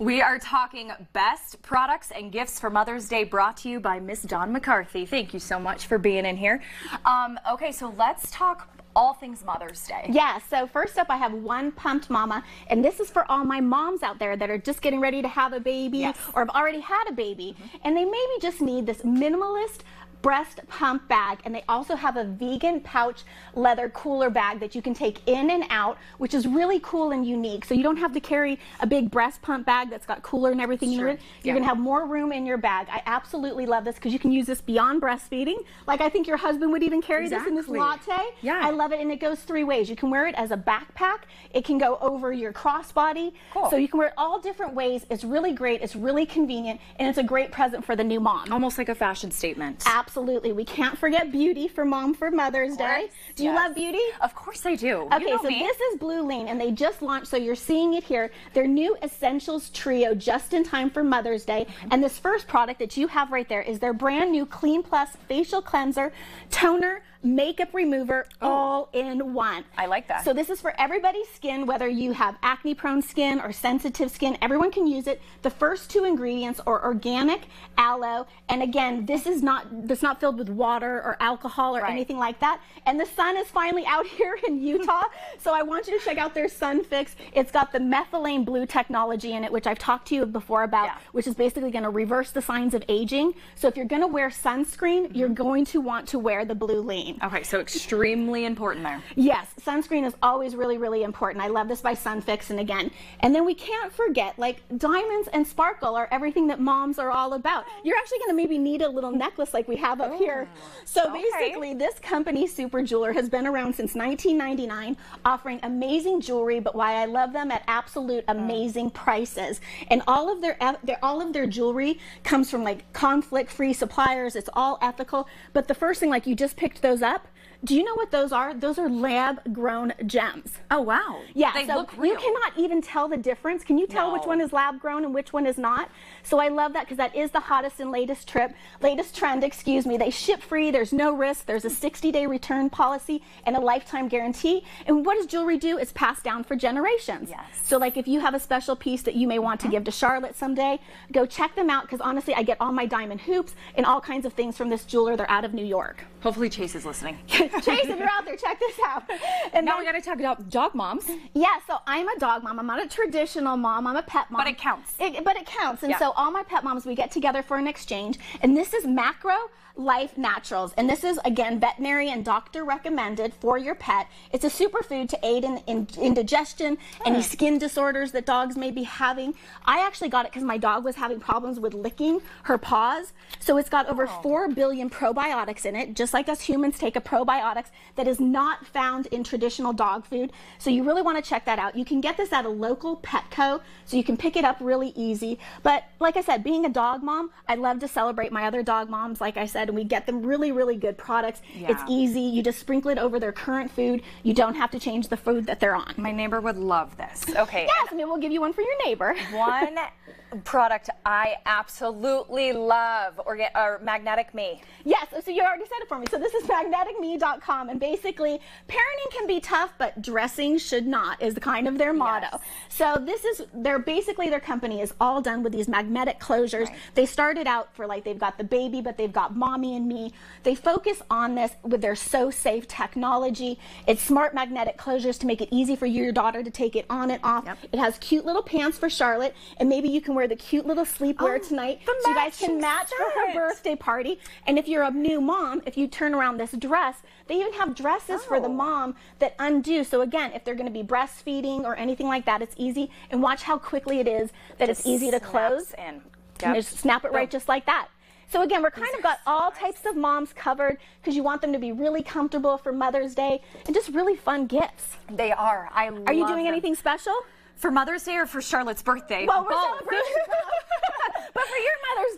We are talking best products and gifts for Mother's Day brought to you by Miss Dawn McCarthy. Thank you so much for being in here. Um, okay, so let's talk all things Mother's Day. Yeah, so first up, I have one pumped mama, and this is for all my moms out there that are just getting ready to have a baby Yes. or have already had a baby, and they maybe just need this minimalist breast pump bag and they also have a vegan pouch leather cooler bag that you can take in and out which is really cool and unique so you don't have to carry a big breast pump bag that's got cooler and everything Sure. in it you're Yeah. gonna have more room in your bag i absolutely love this because you can use this beyond breastfeeding like i think your husband would even carry this in this latte Yeah. i love it and it goes three ways you can wear it as a backpack it can go over your crossbody Cool. so you can wear it all different ways it's really great it's really convenient and it's a great present for the new mom Almost like a fashion statement. Absolutely. We can't forget beauty for mom for Mother's Day. Do you yes. love beauty? Of course I do. Okay, you know so me. this is Bluelene, and they just launched, so you're seeing it here. Their new Essentials Trio, just in time for Mother's Day. Mm-hmm. And this first product that you have right there is their brand new Clean Plus Facial Cleanser, Toner, Makeup Remover, oh. all in one. Oh. I like that. So this is for everybody's skin, whether you have acne-prone skin or sensitive skin. Everyone can use it. The first two ingredients are organic aloe, and again, this is not this not filled with water or alcohol or Right. anything like that. And the sun is finally out here in Utah, so I want you to check out their Sun Fix. It's got the methylene blue technology in it, which I've talked to you before about, Yeah. which is basically going to reverse the signs of aging. So if you're going to wear sunscreen, you're mm-hmm. going to want to wear the Bluelene. Okay, so extremely important there. Yes, sunscreen is always really, really important. I love this by Sunfix, and again, and then we can't forget like diamonds and sparkle are everything that moms are all about. You're actually going to maybe need a little necklace like we have up here. Oh, so okay. basically, this company, Super Jeweler, has been around since 1999, offering amazing jewelry, but why I love them at absolute mm. amazing prices. And all of their, their all of their jewelry comes from like conflict-free suppliers. It's all ethical. But the first thing, like you just picked those up. Do you know what those are? Those are lab grown gems. Oh wow. Yeah, They so look real. you cannot even tell the difference. Can you tell which one is lab grown and which one is not? So I love that because that is the hottest and latest trip, latest trend, excuse me. They ship free, there's no risk, there's a 60 day return policy and a lifetime guarantee. And what does jewelry do? It's passed down for generations. Yes. So like if you have a special piece that you may want to mm-hmm. give to Charlotte someday, go check them out because honestly I get all my diamond hoops and all kinds of things from this jeweler. They're out of New York. Hopefully Chase is listening. Chase, if you're out there, check this out. And now then- we got to talk about dog moms. yeah, so I'm a dog mom. I'm not a traditional mom. I'm a pet mom. But it counts. It, but it counts. And Yeah. so all my pet moms, we get together for an exchange. And this is Macro Life Naturals. And this is, again, veterinary and doctor recommended for your pet. It's a superfood to aid in, in, indigestion, any hmm. skin disorders that dogs may be having. I actually got it because my dog was having problems with licking her paws. So it's got over 4 billion probiotics in it, just like us humans take a probiotics that is not found in traditional dog food. So you really want to check that out. You can get this at a local Petco, so you can pick it up really easy. But like I said, being a dog mom, I love to celebrate my other dog moms, like I said, and we get them really, really good products. It's easy. You just sprinkle it over their current food. You don't have to change the food that they're on. My neighbor would love this. Okay. Yes, and, mean, we'll give you one for your neighbor. One product I absolutely love, or, get, or Magnetic Me. Yes, so you already said it for me. So this is magneticme.com, and basically, parenting can be tough, but dressing should not, is the kind of their motto. Yes. So this is, they're basically, their company is all done with these magnetic closures. Right. They started out for like, they've got the baby, but they've got mommy and me. They focus on this with their So Safe technology. It's smart magnetic closures to make it easy for you, your daughter to take it on and off. Yep. It has cute little pants for Charlotte, and maybe you can wear the cute little sleepwear Oh, tonight. so you guys can match for her birthday party. And if you're a new mom, if you turn around this dress, they even have dresses for the Oh. mom that undo. So again, if they're going to be breastfeeding or anything like that, it's easy. And watch how quickly it is that it's easy to close. And Yep. just snap it right just like that. So again, we're kind of got all types of moms covered because you want them to be really comfortable for Mother's Day and just really fun gifts. They are. I Are you doing anything special? For Mother's Day or for Charlotte's birthday? Well, we're Both. celebrating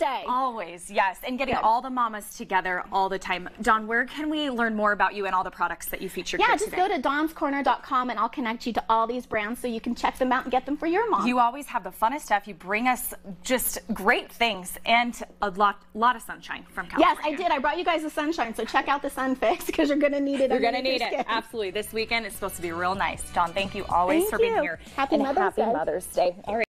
your Mother's Day. Always, yes. And getting Good. all the mamas together all the time. Dawn, where can we learn more about you and all the products that you featured Yeah, just today? go to dawnscorner.com and I'll connect you to all these brands so you can check them out and get them for your mom. You always have the funnest stuff. You bring us just great things and a lot, lot of sunshine from California. yes, I did. I brought you guys the sunshine, so check out the sun fix because you're going to need it. You're gonna need it. Absolutely. This weekend it's supposed to be real nice. Dawn, thank you always Thank for being you. here. Happy And Mother's happy Day. Mother's Day. All right.